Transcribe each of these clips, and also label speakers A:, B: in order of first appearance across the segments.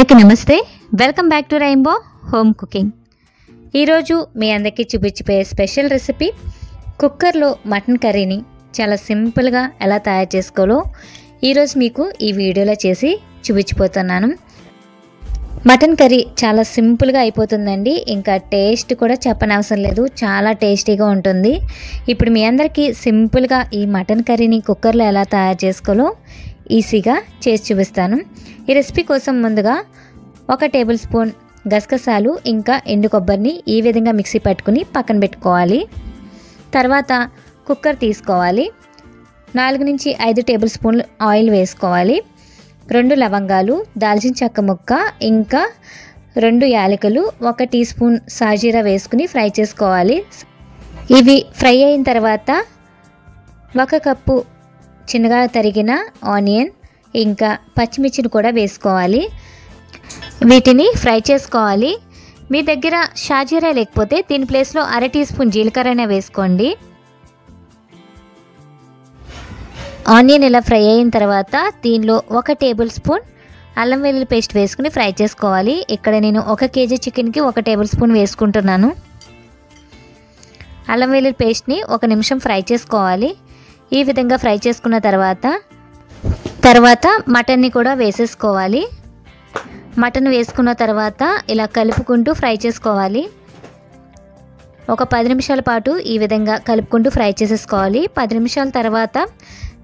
A: అందరికీ నమస్తే. Welcome back to rainbow home cooking ఈరోజు మీ అందరికీ చూపించిపోయే స్పెషల్ రెసిపీ కుక్కర్లో మటన్ కర్రీని చాలా సింపుల్గా ఎలా తయారు చేసుకోవాలో ఈరోజు మీకు ఈ వీడియోలో చేసి చూపించిపోతున్నాను మటన్ కర్రీ చాలా సింపుల్గా అయిపోతుందండి. ఇంకా టేస్ట్ కూడా చెప్పనవసరం లేదు. చాలా టేస్టీగా ఉంటుంది. ఇప్పుడు మీ అందరికీ సింపుల్గా ఈ మటన్ కర్రీని కుక్కర్లో ఎలా తయారు చేసుకోవాలో ఈజీగా చేసి చూపిస్తాను. ఈ రెసిపీ కోసం ముందుగా ఒక టేబుల్ స్పూన్ గసగసాలు ఇంకా ఎండు కొబ్బరిని ఈ విధంగా మిక్సీ పట్టుకుని పక్కన పెట్టుకోవాలి. తర్వాత కుక్కర్ తీసుకోవాలి. నాలుగు నుంచి ఐదు టేబుల్ స్పూన్లు ఆయిల్ వేసుకోవాలి. రెండు లవంగాలు దాల్చిన చెక్క ముక్క ఇంకా రెండు యాలకులు ఒక టీ స్పూన్ సాజీరా వేసుకుని ఫ్రై చేసుకోవాలి. ఇవి ఫ్రై అయిన తర్వాత ఒక కప్పు చిన్నగా తరిగిన ఆనియన్ ఇంకా పచ్చిమిర్చిని కూడా వేసుకోవాలి. వీటిని ఫ్రై చేసుకోవాలి. మీ దగ్గర షాజీరా లేకపోతే దీని ప్లేస్లో అర టీ స్పూన్ జీలకర్ర వేసుకోండి. ఆనియన్ ఇలా ఫ్రై అయిన తర్వాత దీనిలో ఒక టేబుల్ స్పూన్ అల్లం వెల్లుల్లి పేస్ట్ వేసుకుని ఫ్రై చేసుకోవాలి. ఇక్కడ నేను ఒక కేజీ చికెన్కి ఒక టేబుల్ స్పూన్ వేసుకుంటున్నాను. అల్లం వెల్లుల్లి పేస్ట్ని ఒక నిమిషం ఫ్రై చేసుకోవాలి. ఈ విధంగా ఫ్రై చేసుకున్న తర్వాత తర్వాత మటన్ని కూడా వేసేసుకోవాలి. మటన్ వేసుకున్న తర్వాత ఇలా కలుపుకుంటూ ఫ్రై చేసుకోవాలి. ఒక పది నిమిషాల పాటు ఈ విధంగా కలుపుకుంటూ ఫ్రై చేసేసుకోవాలి. పది నిమిషాల తర్వాత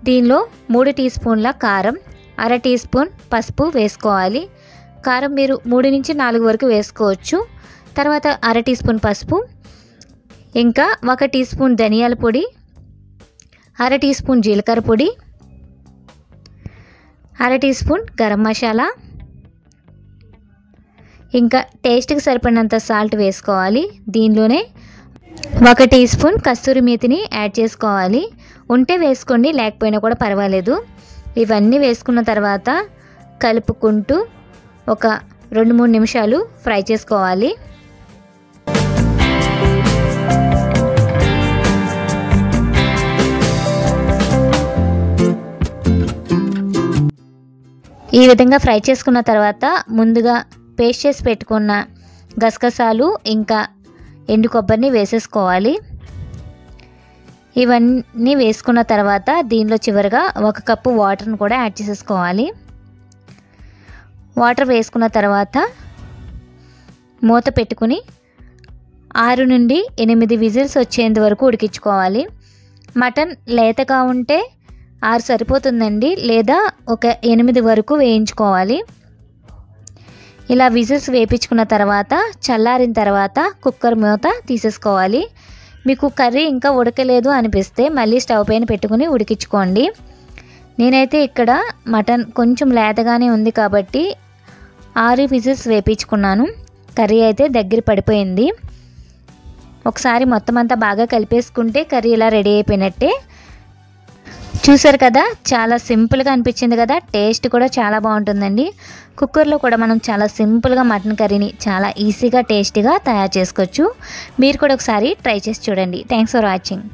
A: దీనిలో మూడు టీ స్పూన్ల కారం అర టీ స్పూన్ పసుపు వేసుకోవాలి. కారం మీరు మూడు నుంచి నాలుగు వరకు వేసుకోవచ్చు. తర్వాత అర టీ స్పూన్ పసుపు ఇంకా ఒక టీ స్పూన్ ధనియాల పొడి అర టీ స్పూన్ జీలకర్ర పొడి అర టీ స్పూన్ గరం మసాలా. ఇంకా టేస్ట్కి సరిపడినంత సాల్ట్ వేసుకోవాలి. దీనిలోనే ఒక టీ స్పూన్ కస్తూరి మేతిని యాడ్ చేసుకోవాలి. ఉంటే వేసుకోండి లేకపోయినా కూడా పర్వాలేదు. ఇవన్నీ వేసుకున్న తర్వాత కలుపుకుంటూ ఒక రెండు మూడు నిమిషాలు ఫ్రై చేసుకోవాలి. ఈ విధంగా ఫ్రై చేసుకున్న తర్వాత ముందుగా పేస్ట్ చేసి పెట్టుకున్న గసగసాలు ఇంకా ఎండు కొబ్బరిని వేసేసుకోవాలి. ఇవన్నీ వేసుకున్న తర్వాత దీనిలో చివరిగా ఒక కప్పు వాటర్ని కూడా యాడ్ చేసేసుకోవాలి. వాటర్ వేసుకున్న తర్వాత మూత పెట్టుకుని ఆరు నుండి ఎనిమిది విజిల్స్ వచ్చేంత వరకు ఉడికించుకోవాలి. మటన్ లేతగా ఉంటే ఆరు సరిపోతుందండి. లేదా ఒక ఎనిమిది వరకు వేయించుకోవాలి. ఇలా విజిల్స్ వేపించుకున్న తర్వాత చల్లారిన తర్వాత కుక్కర్ మూత తీసేసుకోవాలి. మీకు కర్రీ ఇంకా ఉడకలేదు అనిపిస్తే మళ్ళీ స్టవ్ పైన పెట్టుకుని ఉడికించుకోండి. నేనైతే ఇక్కడ మటన్ కొంచెం లేతగానే ఉంది కాబట్టి ఆరు విజిల్స్ వేపించుకున్నాను. కర్రీ అయితే దగ్గర పడిపోయింది. ఒకసారి మొత్తం అంతా బాగా కలిపేసుకుంటే కర్రీ ఇలా రెడీ అయిపోయినట్టే. చూసారు కదా చాలా సింపుల్గా అనిపించింది కదా టేస్ట్ కూడా చాలా బాగుంటుందండి. కుక్కర్లో కూడా మనం చాలా సింపుల్గా మటన్ కర్రీని చాలా ఈజీగా టేస్టీగా తయారు చేసుకోవచ్చు. మీరు కూడా ఒకసారి ట్రై చేసి చూడండి. Thanks for watching